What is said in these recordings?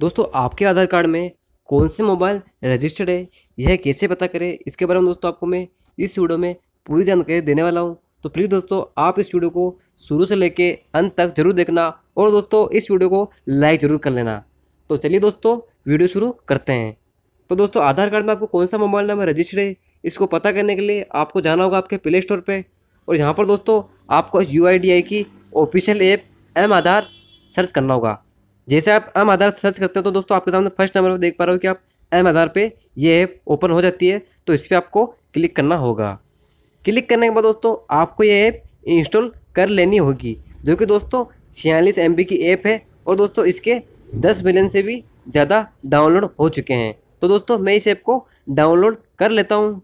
दोस्तों, आपके आधार कार्ड में कौन से मोबाइल रजिस्टर्ड है, यह कैसे पता करें? इसके बारे में दोस्तों, आपको मैं इस वीडियो में पूरी जानकारी देने वाला हूँ। तो प्लीज़ दोस्तों, आप इस वीडियो को शुरू से लेके अंत तक ज़रूर देखना और दोस्तों, इस वीडियो को लाइक ज़रूर कर लेना। तो चलिए दोस्तों, वीडियो शुरू करते हैं। तो दोस्तों, आधार कार्ड में आपको कौन सा मोबाइल नंबर रजिस्टर्ड है, इसको पता करने के लिए आपको जाना होगा आपके प्ले स्टोर पर और यहाँ पर दोस्तों, आपको यूआईडीआई की official app M Aadhaar search करना होगा। जैसे आप एम आधार सर्च करते हो तो दोस्तों आपके सामने फ़र्स्ट नंबर पर देख पा रहे हो कि आप एम आधार पे ये ऐप ओपन हो जाती है तो इस पर आपको क्लिक करना होगा। क्लिक करने के बाद दोस्तों आपको ये ऐप इंस्टॉल कर लेनी होगी, जो कि दोस्तों छियालीस एम की ऐप है और दोस्तों इसके दस मिलियन से भी ज़्यादा डाउनलोड हो चुके हैं। तो दोस्तों मैं इस ऐप को डाउनलोड कर लेता हूँ।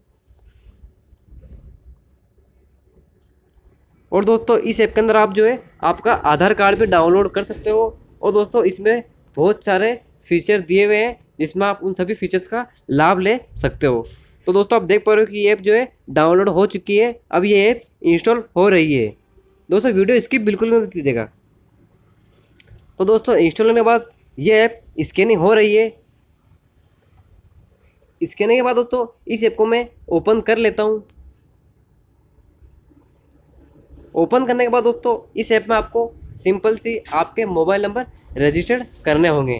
और दोस्तों इस ऐप के अंदर आप जो है आपका आधार कार्ड भी डाउनलोड कर सकते हो और दोस्तों, इसमें बहुत सारे फीचर दिए हुए हैं, जिसमें आप उन सभी फीचर्स का लाभ ले सकते हो। तो दोस्तों, आप देख पा रहे हो कि ये ऐप जो है डाउनलोड हो चुकी है। अब ये ऐप इंस्टॉल हो रही है। दोस्तों वीडियो स्किप बिल्कुल नहीं दीजिएगा तो दोस्तों इंस्टॉल होने के बाद ये ऐप स्कैनिंग हो रही है। स्कैनिंग के बाद दोस्तों, इस ऐप को मैं ओपन कर लेता हूँ। ओपन करने के बाद दोस्तों, इस ऐप में आपको सिंपल सी आपके मोबाइल नंबर रजिस्टर्ड करने होंगे।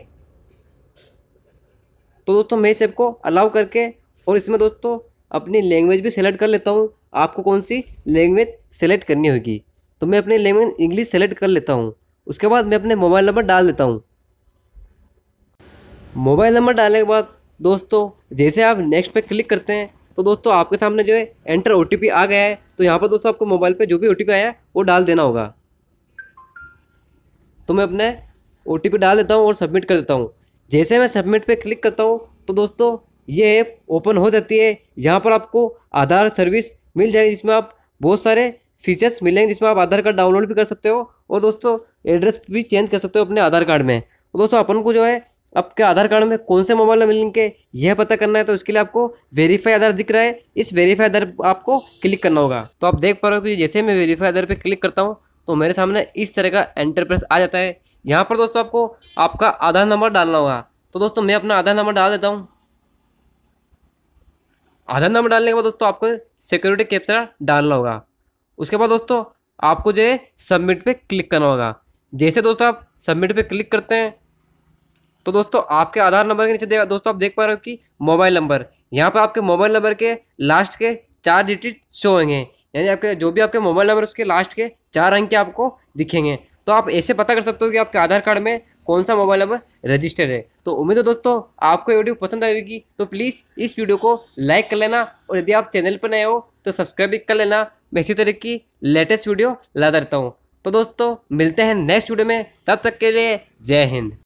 तो दोस्तों, मैं इस ऐप को अलाउ करके और इसमें दोस्तों अपनी लैंग्वेज भी सेलेक्ट कर लेता हूँ। आपको कौन सी लैंग्वेज सेलेक्ट करनी होगी? तो मैं अपनी लैंग्वेज इंग्लिश सेलेक्ट कर लेता हूँ। उसके बाद मैं अपने मोबाइल नंबर डाल देता हूँ। मोबाइल नंबर डालने के बाद दोस्तों, जैसे आप नेक्स्ट पे क्लिक करते हैं तो दोस्तों आपके सामने जो है एंटर ओटीपी आ गया है। तो यहाँ पर दोस्तों आपको मोबाइल पे जो भी ओटीपी आया है, वो डाल देना होगा। तो मैं अपने ओटीपी डाल देता हूँ और सबमिट कर देता हूँ। जैसे मैं सबमिट पर क्लिक करता हूँ तो दोस्तों, ये ऐप ओपन हो जाती है। यहाँ पर आपको आधार सर्विस मिल जाएगी, जिसमें आप बहुत सारे फीचर्स मिलेंगे जिसमें आप आधार कार्ड डाउनलोड भी कर सकते हो और दोस्तों एड्रेस भी चेंज कर सकते हो अपने आधार कार्ड में। तो दोस्तों, अपन को जो है, आपके आधार कार्ड में कौन से मोबाइल नंबर लिंक है, यह पता करना है। तो इसके लिए आपको वेरीफाई आधार दिख रहा है। इस वेरीफाई आधार आपको क्लिक करना होगा। तो आप देख पा रहे हो कि जैसे मैं वेरीफाई आधार पर क्लिक करता हूँ तो मेरे सामने इस तरह का एंटरप्रेस आ जाता है। यहाँ पर दोस्तों आपको आपका आधार नंबर डालना होगा। तो दोस्तों मैं अपना आधार नंबर डाल देता हूँ। आधार नंबर डालने के बाद दोस्तों आपको सिक्योरिटी कैप्चर डालना होगा। उसके बाद दोस्तों आपको जो है सबमिट पे क्लिक करना होगा। जैसे दोस्तों आप सबमिट पे क्लिक करते हैं तो दोस्तों आपके आधार नंबर के नीचे देगा दोस्तों आप देख पा रहे हो कि मोबाइल नंबर यहाँ पर आपके मोबाइल नंबर के लास्ट के चार डिजिट शो होंगे। यानी आपके जो भी आपके मोबाइल नंबर उसके लास्ट के चार अंक के आपको दिखेंगे। तो आप ऐसे पता कर सकते हो कि आपके आधार कार्ड में कौन सा मोबाइल नंबर रजिस्टर है। तो उम्मीद है दोस्तों, आपको वीडियो पसंद आएगी तो प्लीज़ इस वीडियो को लाइक कर लेना और यदि आप चैनल पर नए हो तो सब्सक्राइब भी कर लेना। मैं इसी तरह की लेटेस्ट वीडियो लाता रहता हूँ। तो दोस्तों, मिलते हैं नेक्स्ट वीडियो में। तब तक के लिए जय हिंद।